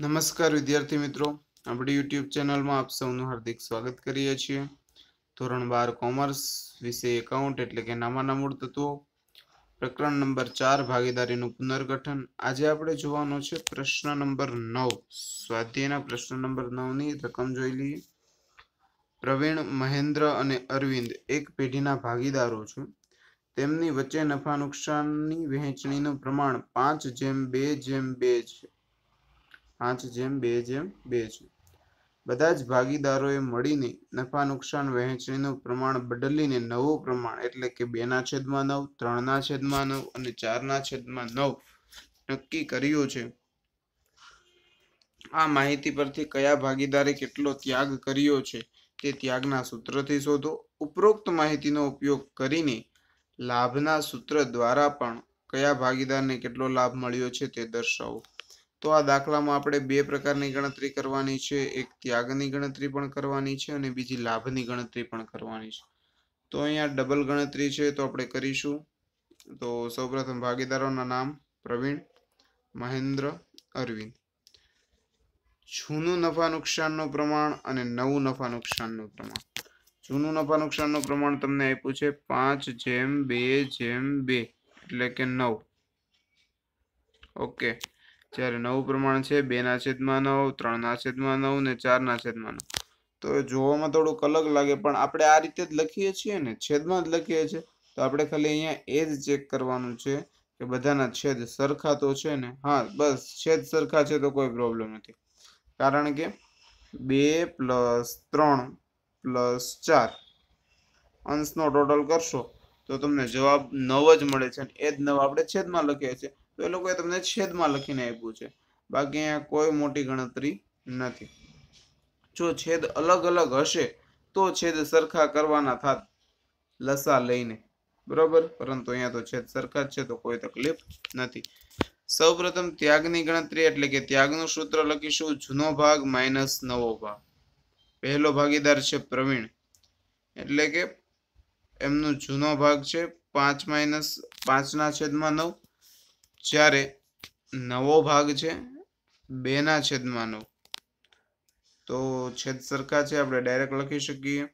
નમસ્કાર વિદ્યાર્થી મિત્રો. આપણી યુટ્યુબ ચેનલમાં આપ સૌનું હાર્દિક સ્વાગત કરીએ છીએ. ધોરણ બાર કોમર્સ વિષય એકાઉન્ટ એટલે કે નામાના મૂળ તત્વો. પ્રકરણ નંબર ચાર, ભાગીદારીનું પુનર્ગઠન. આજે આપણે જોવાનો છે પ્રશ્ન નંબર નવ. સ્વાધ્યાયના પ્રશ્ન નંબર નવની રકમ જોઈ લઈએ. પ્રવીણ, મહેન્દ્ર અને અરવિંદ એક પેઢીના ભાગીદારો છે. તેમની વચ્ચે નફા નુકસાનની વહેંચણીનું પ્રમાણ પાંચ જેમ બે જેમ બે છે. પાંચ જેમ, બે જેમ, બે છે બધા જ ભાગીદારોએ મળીને નફા નુકસાન વહેંચણીનું પ્રમાણ બદલીને નવું પ્રમાણ એટલે કે બેના છેદમાં નવ, ત્રણના છેદમાં નવ અને ચારના છેદમાં નવ નક્કી કર્યું છે. આ માહિતી પરથી કયા ભાગીદારે કેટલો ત્યાગ કર્યો છે તે ત્યાગના સૂત્રથી શોધો. ઉપરોક્ત માહિતીનો ઉપયોગ કરીને લાભના સૂત્ર દ્વારા પણ કયા ભાગીદારને કેટલો લાભ મળ્યો છે તે દર્શાવો. તો આ દાખલામાં આપણે બે પ્રકારની ગણતરી કરવાની છે. એક ત્યાગની ગણતરી પણ કરવાની છે અને બીજી લાભની ગણતરી પણ કરવાની છે. તો અહીંયા ડબલ ગણતરી છે તો આપણે કરીશું. તો સૌપ્રથમ ભાગીદારોના નામ પ્રવીણ, મહેન્દ્ર, અરવિંદ. જૂનું નફા નુકસાનનું પ્રમાણ અને નવું નફા નુકસાનનું પ્રમાણ. જૂનું નફા નુકસાનનું પ્રમાણ તમને આપ્યું છે પાંચ જેમ બે જેમ બે, એટલે કે નવ. ઓકે. જ્યારે નવું પ્રમાણ છે, બે ના છેદમાં નવ ત્રણના છેદમાં નવ ને ચારના છેદમાં નવ. તો જોવામાં થોડુંક અલગ લાગે, પણ આપણે આ રીતે જ લખીએ છીએ ને, છેદમાં જ લખીએ છીએ, તો આપણે ખાલી અહીંયા એ જ ચેક કરવાનું છે કે બધાના છેદ સરખા તો છે ને? હા, બસ, છેદ સરખા છે તો કોઈ પ્રોબ્લેમ નથી. કારણ કે બે પ્લસ ત્રણ પ્લસ ચાર અંશનો ટોટલ કરશો, તો તમને જવાબ નવ જ મળે છે એ જ નવ આપણે છેદમાં લખીએ છીએ. તો એ લોકોએ તમને છેદમાં લખીને આપ્યું છે. બાકી અહીંયા કોઈ મોટી ગણતરી નથી. જો છેદ અલગ અલગ હશે, તો છેદ સરખા કરવાના થાત લસા લઈને. બરોબર? પરંતુ અહીંયા તો છેદ સરખા જ છે, તો કોઈ તકલીફ નથી. સૌપ્રથમ ત્યાગની ગણતરી એટલે કે ત્યાગનું સૂત્ર લખીશું, જૂનો ભાગ માઇનસ નવો ભાગ. પહેલો ભાગીદાર છે પ્રવીણ. એટલે કે એમનો જૂનો ભાગ છે પાંચ માઇનસ પાંચના છેદમાં નવ જ્યારે નવો ભાગ છે, બેના છેદમાં નવ તો છેદ સરખા છે. આપણે ડાયરેક્ટ લખી શકીએ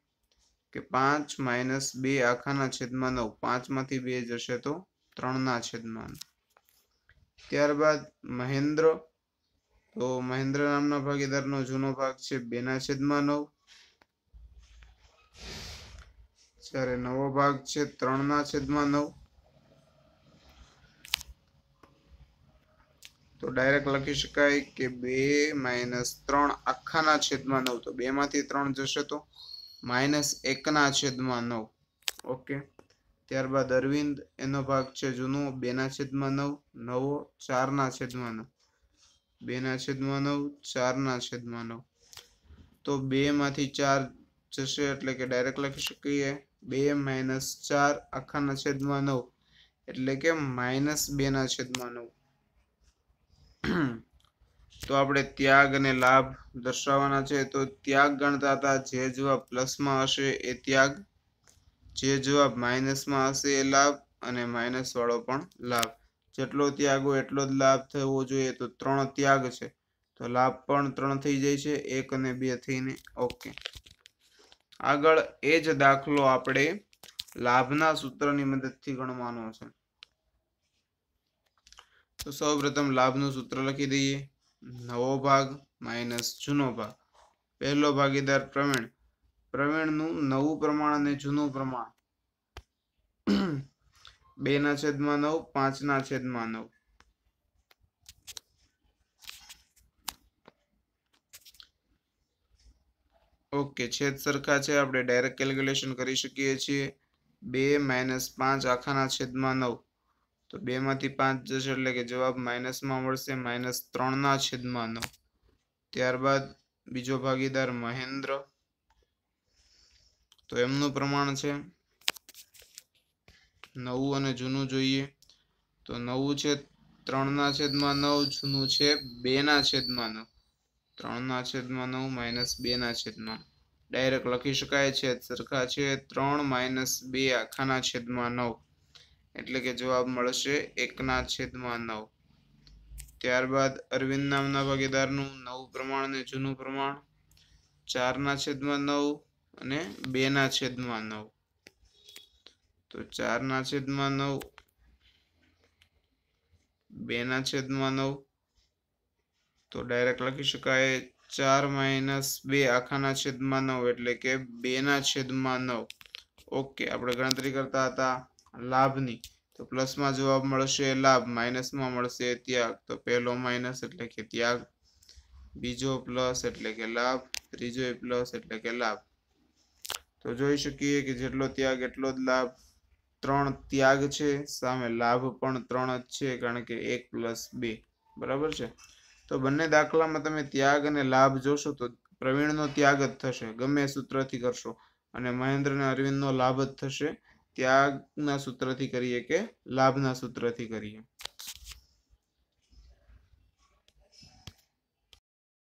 કે પાંચ માઇનસ બે આખાના છેદમાં નવ પાંચમાંથી બે જશે તો ત્રણના છેદમાં ત્યારબાદ મહેન્દ્ર, તો મહેન્દ્ર નામના ભાગીદારનો જૂનો ભાગ છે, બેના છેદમાં નવ જ્યારે નવો ભાગ છે, ત્રણના છેદમાં નવ તો ડાયરેક્ટ લખી શકાય કે બે માઇનસ ત્રણ આખાના છેદમાં નવ. તો બેમાંથી ત્રણ જશે તો માઇનસ એકના છેદમાં નવ. ઓકે. ત્યારબાદ અરવિંદ, એનો ભાગ છે જૂનો, બેના છેદમાં નવ, નવો, ચારના છેદમાં નવ. બેના છેદમાં નવ, ચારના છેદમાં નવ. તો બેમાંથી ચાર જશે એટલે કે ડાયરેક્ટ લખી શકીએ. બે માઇનસ ચાર આખાના છેદમાં નવ. એટલે કે માઇનસ બેના છેદમાં નવ. તો આપણે ત્યાગ અને લાભ દર્શાવવાના છે. તો ત્યાગ ગણતા હતા. જે જવાબ પ્લસમાં હશે એ ત્યાગ. જે જવાબ માઇનસમાં હશે એ લાભ. અને માઇનસ વાળો પણ લાભ. જેટલો ત્યાગ હોય એટલો જ લાભ થવો જોઈએ. તો ત્રણ ત્યાગ છે. તો લાભ પણ ત્રણ થઈ જાય છે. એક અને બે થઈને ઓકે આગળ એ જ દાખલો આપણે લાભના સૂત્રની મદદથી ગણવાનો છે. તો સૌ પ્રથમ લાભનું સૂત્ર લખી દઈએ. નવો ભાગ માઇનસ જૂનો ભાગ. પહેલો ભાગીદાર પ્રવીણ. પ્રવીણનું નવું પ્રમાણ અને જૂનું પ્રમાણ. બે ના છેદમાં નવ પાંચ ના છેદમાં નવ. ઓકે, છેદ સરખા છે. આપણે ડાયરેક્ટ કેલ્ક્યુલેશન કરી શકીએ છીએ. બે માઇનસ પાંચ આખાના છેદમાં નવ. તો બે માંથી પાંચ જશે એટલે કે જવાબ માઇનસમાં મળશે, માઇનસ ત્રણના છેદમાં નવ ત્યારબાદ બીજો ભાગીદાર મહેન્દ્ર. તો એમનું પ્રમાણ છે નવું અને જૂનું જોઈએ. તો નવું છે ત્રણના છેદમાં નવ જૂનું છે બેના છેદમાં નવ ત્રણના છેદમાં નવ માઇનસ બેના છેદમાં. ડાયરેક્ટ લખી શકાય છે સરખા છે ત્રણ માઇનસ બે આખાના છેદમાં નવ એટલે કે જવાબ મળશે એકના છેદમાં નવ. ત્યારબાદ અરવિંદ નામના ભાગીદારનું નવું પ્રમાણ અને જૂનું પ્રમાણ. ચારના છેદમાં નવ અને બેના છેદમાં નવ. તો ચારના છેદમાં નવ બેના છેદમાં નવ. તો ડાયરેક્ટ લખી શકાય ચાર માઇનસ બે આખાના છેદમાં નવ એટલે કે બેના છેદમાં નવ. ઓકે, આપણે ગણતરી કરતા હતા. લાભની. તો પ્લસમાં જવાબ મળશે લાભ, માઇનસમાં મળશે ત્યાગ. તો પહેલો માઇનસ એટલે કે ત્યાગ. બીજો પ્લસ એટલે કે લાભ, ત્રીજો પ્લસ એટલે કે લાભ. તો જોઈ શકીએ કે જેટલો ત્યાગ એટલો જ લાભ. ત્રણ ત્યાગ છે, સામે લાભ પણ ત્રણ જ છે, કારણ કે એક પ્લસ બે. બરાબર છે? તો બંને દાખલામાં તમે ત્યાગ અને લાભ જોશો તો પ્રવીણનો ત્યાગ જ થશે. ગમે સૂત્રથી કરશો. અને મહેન્દ્ર અને અરવિંદનો લાભ જ થશે. ત્યાગના સૂત્રથી કરીએ કે લાભના સૂત્રથી કરીએ?